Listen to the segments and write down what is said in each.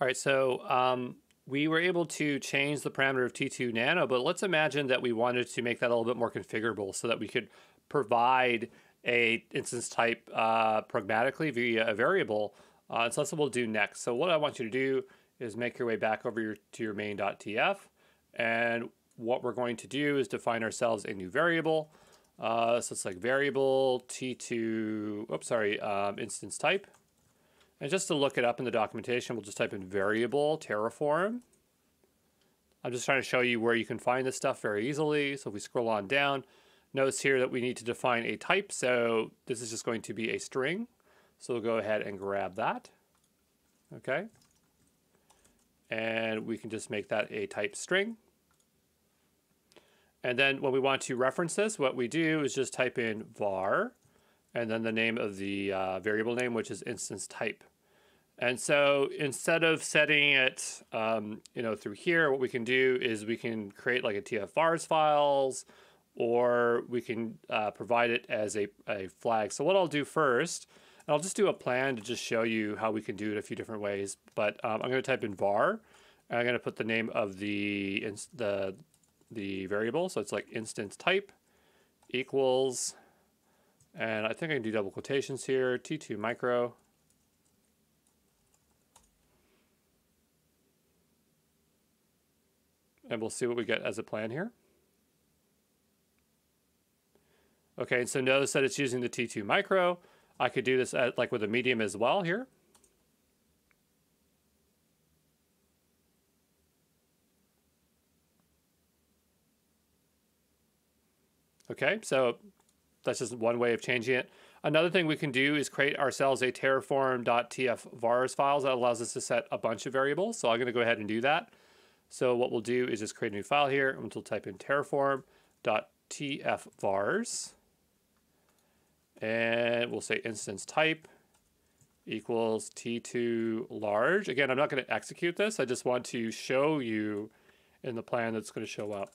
All right, so um, we were able to change the parameter of T2 nano, but let's imagine that we wanted to make that a little bit more configurable so that we could provide a instance type uh, pragmatically via a variable. Uh, so that's what we'll do next. So what I want you to do is make your way back over your, to your main.tf. And what we're going to do is define ourselves a new variable. Uh, so it's like variable T2, oops, sorry, um, instance type. And just to look it up in the documentation, we'll just type in variable Terraform. I'm just trying to show you where you can find this stuff very easily. So if we scroll on down, notice here that we need to define a type. So this is just going to be a string. So we'll go ahead and grab that. Okay. And we can just make that a type string. And then when we want to reference this, what we do is just type in var and then the name of the uh, variable name, which is instance type. And so instead of setting it, um, you know, through here, what we can do is we can create like a TF-vars files, or we can uh, provide it as a, a flag. So what I'll do first, I'll just do a plan to just show you how we can do it a few different ways. But um, I'm going to type in var, and I'm going to put the name of the the the variable. So it's like instance type equals, and I think I can do double quotations here, T2 micro. And we'll see what we get as a plan here. Okay, and so notice that it's using the T2 micro. I could do this at, like with a medium as well here. Okay, so that's just one way of changing it. Another thing we can do is create ourselves a terraform.tf vars files that allows us to set a bunch of variables. So I'm going to go ahead and do that. So what we'll do is just create a new file here and we'll type in terraform.tfvars. And we'll say instance type equals T2 large. Again, I'm not going to execute this. I just want to show you in the plan that's going to show up.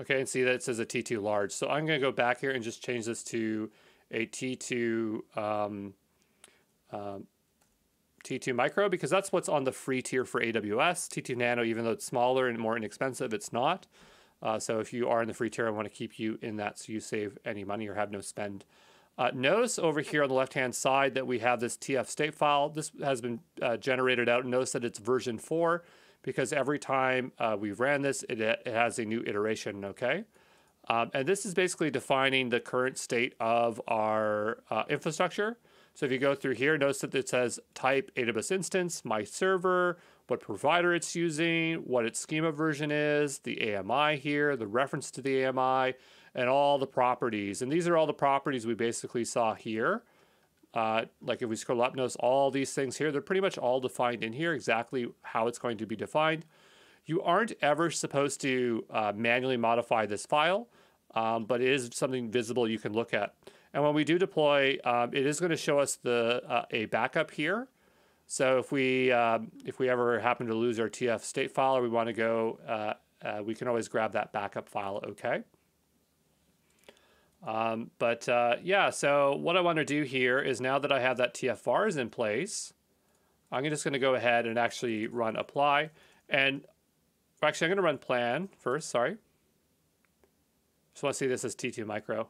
Okay, and see that it says a T2 large. So I'm going to go back here and just change this to a T2 um, um, T2 Micro because that's what's on the free tier for AWS. T2 Nano, even though it's smaller and more inexpensive, it's not. Uh, so if you are in the free tier, I want to keep you in that so you save any money or have no spend. Uh, notice over here on the left-hand side that we have this TF state file. This has been uh, generated out. Notice that it's version 4 because every time uh, we ran this, it, it has a new iteration, okay? Um, and this is basically defining the current state of our uh, infrastructure. So if you go through here, notice that it says type AWS instance, my server, what provider it's using, what its schema version is, the AMI here, the reference to the AMI, and all the properties. And these are all the properties we basically saw here. Uh, like if we scroll up, notice all these things here, they're pretty much all defined in here, exactly how it's going to be defined. You aren't ever supposed to uh, manually modify this file, um, but it is something visible you can look at. And when we do deploy, um, it is going to show us the uh, a backup here. So if we um, if we ever happen to lose our TF state file or we want to go, uh, uh, we can always grab that backup file. Okay. Um, but uh, yeah, so what I want to do here is now that I have that TF-vars in place, I'm just going to go ahead and actually run apply. And actually, I'm going to run plan first, sorry. Just let's see this as T2 micro.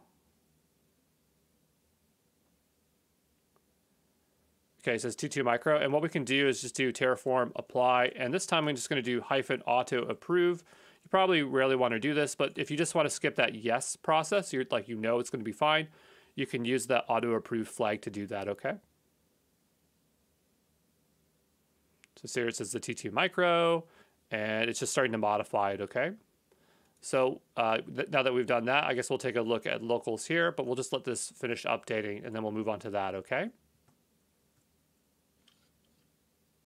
Okay, it says T2 micro. And what we can do is just do terraform apply. And this time I'm just going to do hyphen auto approve. You probably rarely want to do this, but if you just want to skip that yes process, you're like you know it's going to be fine, you can use that auto approve flag to do that, okay? So here it says the T2 micro, and it's just starting to modify it, okay? So uh, now that we've done that, I guess we'll take a look at locals here, but we'll just let this finish updating and then we'll move on to that, okay?